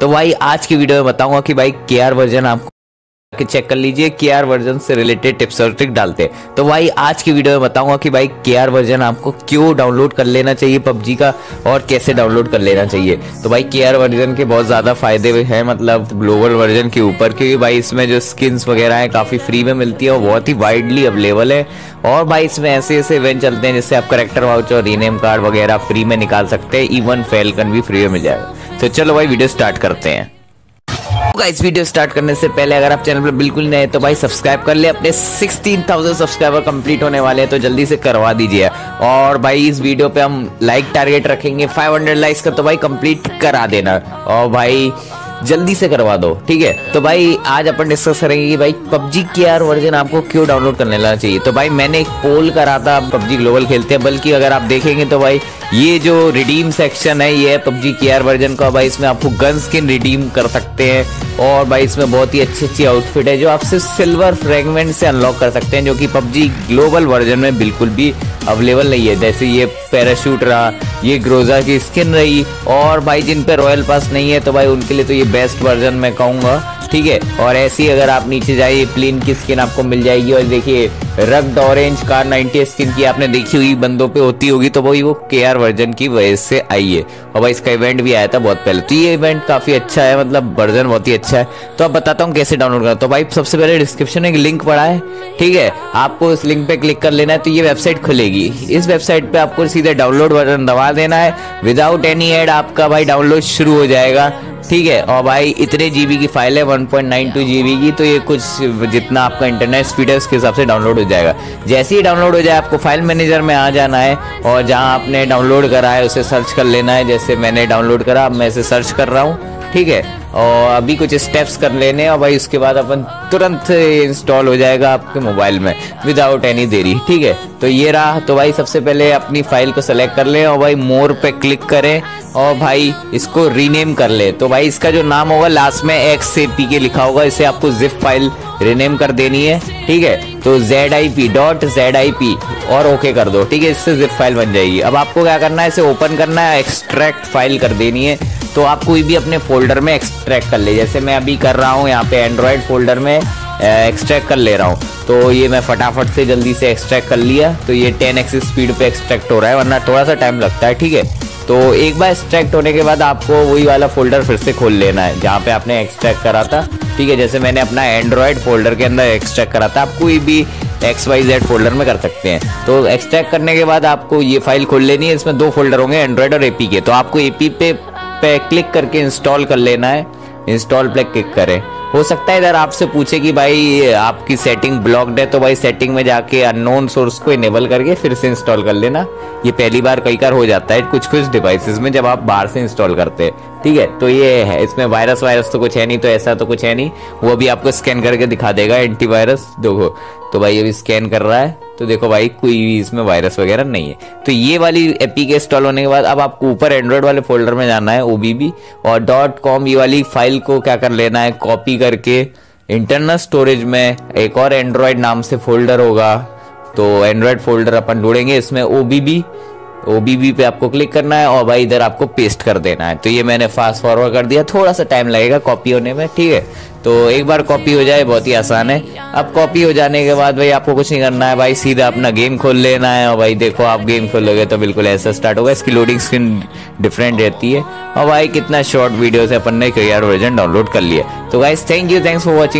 तो भाई, आज की वीडियो में बताऊँगा कि भाई के आर वर्जन आपको कि चेक कर लीजिए। के आर वर्जन से रिलेटेड टिप्स और ट्रिक डालते हैं। तो भाई, आज की वीडियो में बताऊँगा कि भाई के आर वर्जन आपको क्यों डाउनलोड कर लेना चाहिए पबजी का और कैसे डाउनलोड कर लेना चाहिए। तो भाई के आर वर्जन के बहुत ज़्यादा फ़ायदे हैं मतलब ग्लोबल वर्जन के ऊपर, क्योंकि भाई, इसमें जो स्किन्स वगैरह है, काफ़ी फ्री में मिलती है और बहुत ही वाइडली अवेलेबल है। और भाई, इसमें ऐसे ऐसे इवेंट चलते हैं जिससे आप करेक्टर वाउचर और रीनेम कार्ड वगैरह फ्री में निकाल सकते हैं। इवन फेलकन भी फ्री में मिल जाएगा। तो चलो भाई वीडियो स्टार्ट करते हैं। गाइस वीडियो स्टार्ट करने से पहले अगर आप चैनल पर बिल्कुल नए तो भाई सब्सक्राइब कर ले। अपने 16,000 सब्सक्राइबर कंप्लीट होने वाले हैं तो जल्दी से करवा दीजिए। और भाई इस वीडियो पे हम लाइक टारगेट रखेंगे। 500 लाइक्स का तो भाई कंप्लीट करा देना। और भाई जल्दी से करवा दो, ठीक है? तो भाई, आज अपन डिस्कस करेंगे कि भाई, पबजी के आर वर्जन आपको क्यों डाउनलोड करने लेना चाहिए? तो भाई, मैंने एक पोल करा था पबजी ग्लोबल खेलते हैं, बल्कि अगर आप देखेंगे तो भाई, ये जो रिडीम सेक्शन है, ये है पबजी के आर वर्जन का, भाई, इसमें आपको गन स्किन रिडीम कर सकते हैं, और भाई, इसमें बहुत ही अच्छी अच्छी आउटफिट है, जो आप सिर्फ़ सिल्वर फ्रेगमेंट से अनलॉक कर सकते हैं, जो कि पबजी ग्लोबल वर्जन में बिल्कुल भी अवेलेबल नहीं है। जैसे ये पैराशूट रहा, ये ग्रोजा की स्किन रही, और भाई जिन पे रॉयल पास नहीं है तो भाई उनके लिए तो ये बेस्ट वर्जन मैं कहूँगा। ठीक है? और ऐसी अगर आप नीचे जाइए प्लेन की स्किन आपको मिल जाएगी। और देखिए रग्ड ऑरेंज कार 90 स्किन की आपने देखी हुई बंदों पे होती होगी तो वही वो के आर वर्जन की वजह से आई है। और भाई, इसका इवेंट भी आया था बहुत पहले। तो ये इवेंट काफ़ी अच्छा है मतलब वर्जन बहुत ही अच्छा है। तो अब बताता हूँ कैसे डाउनलोड करना तो भाई, सबसे पहले डिस्क्रिप्शन में एक लिंक पड़ा है, ठीक है? आपको इस लिंक पे क्लिक कर लेना है तो ये वेबसाइट खुलेगी। इस वेबसाइट पे आपको सीधे डाउनलोड बटन दबा देना है। विदाउट एनी एड आपका भाई डाउनलोड शुरू हो जाएगा। ठीक है, और भाई इतने जीबी की फ़ाइल है 1.92 जीबी की तो ये कुछ जितना आपका इंटरनेट स्पीड है, उसके हिसाब से डाउनलोड हो जाएगा। जैसे ही डाउनलोड हो जाए, आपको फ़ाइल मैनेजर में आ जाना है, और जहाँ आपने डाउनलोड करा है, उसे सर्च कर लेना है, जैसे मैंने डाउनलोड करा, अब मैं इसे सर्च कर रहा हूँ, ठीक है? और अभी कुछ स्टेप्स कर लेने और भाई उसके बाद अपन तुरंत इंस्टॉल हो जाएगा आपके मोबाइल में विदाउट एनी देरी, ठीक है? तो ये रहा तो भाई सबसे पहले अपनी फ़ाइल को सेलेक्ट कर लें और भाई मोर पे क्लिक करें और भाई इसको रीनेम कर ले। तो भाई इसका जो नाम होगा लास्ट में एक्स से पी के लिखा होगा, इसे आपको जिप फ़ाइल रीनेम कर देनी है, ठीक है? तो Z I P dot Z I P और ओके कर दो, ठीक है? इससे जिप फ़ाइल बन जाएगी। अब आपको क्या करना है, इसे ओपन करना है एक्सट्रैक्ट फ़ाइल कर देनी है। तो आप कोई भी अपने फोल्डर में एक्सट्रैक्ट कर ले। जैसे मैं अभी कर रहा हूँ, यहाँ पे एंड्रॉयड फोल्डर में एक्सट्रैक्ट कर ले रहा हूँ। तो ये मैं फटाफट से जल्दी से एक्सट्रैक्ट कर लिया। तो ये टेन एक्स स्पीड पे एक्सट्रैक्ट हो रहा है, वरना थोड़ा सा टाइम लगता है, ठीक है? तो एक बार एक्सट्रैक्ट होने के बाद आपको वही वाला फोल्डर फिर से खोल लेना है, जहाँ पे आपने एक्सट्रैक्ट करा था। ठीक है, जैसे मैंने अपना एंड्रॉयड फोल्डर के अंदर एक्सट्रैक्ट करा था। आप कोई भी एक्स वाई जेड फोल्डर में कर सकते हैं। तो एक्सट्रैक्ट करने के बाद आपको ये फ़ाइल खोल लेनी है, इसमें दो फोल्डर होंगे एंड्रॉयड और एपी के। तो आपको एपी पे पे क्लिक करके इंस्टॉल कर लेना है। इंस्टॉल पे क्लिक करें। हो सकता है इधर आपसे पूछे कि भाई, आपकी सेटिंग ब्लॉक्ड है तो भाई सेटिंग में जाके अननोन सोर्स को इनेबल करके फिर से इंस्टॉल कर लेना। ये पहली बार कई बार हो जाता है कुछ कुछ डिवाइसेस में जब आप बाहर से इंस्टॉल करते हैं। ठीक है तो ये है। इसमें वायरस वायरस तो कुछ है नहीं तो ऐसा तो कुछ है नहीं। वो भी आपको स्कैन करके दिखा देगा एंटीवायरस देखो। तो भाई अभी स्कैन कर रहा है। तो देखो भाई, कोई भी इसमें वायरस वगैरह नहीं है। तो ये वाली एपी के इंस्टॉल होने के बाद अब आपको ऊपर एंड्रॉयड वाले फोल्डर में जाना है ओबीबी और डॉट कॉम ये वाली फ़ाइल को क्या कर लेना है कॉपी करके इंटरनल स्टोरेज में एक और एंड्रॉयड नाम से फोल्डर होगा। तो एंड्रॉयड फोल्डर अपन ढूंढेंगे, इसमें ओबीबी ओबीबी पे आपको क्लिक करना है और भाई इधर आपको पेस्ट कर देना है। तो ये मैंने फास्ट फॉरवर्ड कर दिया। थोड़ा सा टाइम लगेगा कॉपी होने में, ठीक है? तो एक बार कॉपी हो जाए, बहुत ही आसान है। अब कॉपी हो जाने के बाद भाई आपको कुछ नहीं करना है। भाई सीधा अपना गेम खोल लेना है और भाई देखो, आप गेम खोलोगे तो बिल्कुल ऐसा स्टार्ट होगा। इसकी लोडिंग स्क्रीन डिफरेंट रहती है। और भाई कितना शॉर्ट वीडियो से अपन ने क्रियर वर्जन डाउनलोड कर लिया तो guys thank you thanks for watching